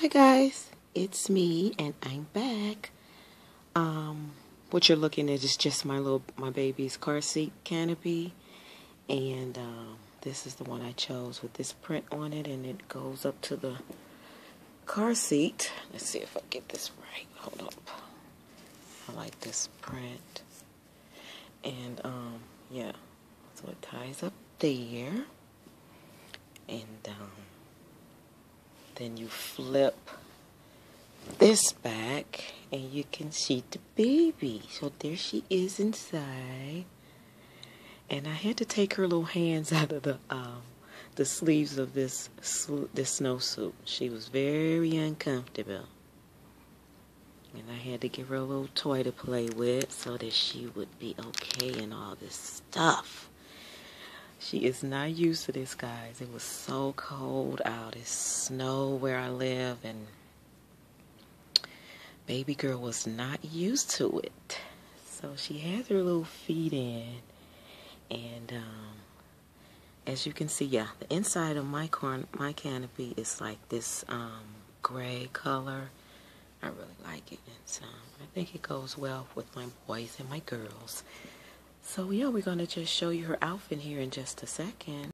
Hi guys, it's me and I'm back. Um, what you're looking at is just my little my baby's car seat canopy, and um, this is the one I chose with this print on it, and it goes up to the car seat. Let's see if I get this right. Hold up. I like this print, and um, yeah, so it ties up there, and um then you flip this back and you can see the baby. So there she is inside. And I had to take her little hands out of the um, the sleeves of this this snowsuit. She was very uncomfortable. And I had to give her a little toy to play with so that she would be okay and all this stuff. She is not used to this, guys. It was so cold out. It's snow where I live, and baby girl was not used to it. So she has her little feet in, and um, as you can see, yeah, the inside of my corn, my canopy is like this um, gray color. I really like it, and so I think it goes well with my boys and my girls. So yeah, we're going to just show you her outfit here in just a second.